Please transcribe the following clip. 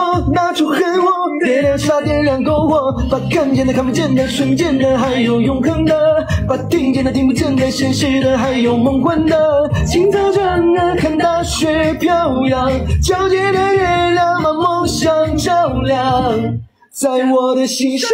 我，拿出恨火，点亮下，点燃篝火，把看见的、看不见的、瞬间的，还有永恒的，把听见的、听不见的、现实的，还有梦幻的。清早睁的看大雪飘扬，皎洁的月亮把梦想照亮，在我的心上。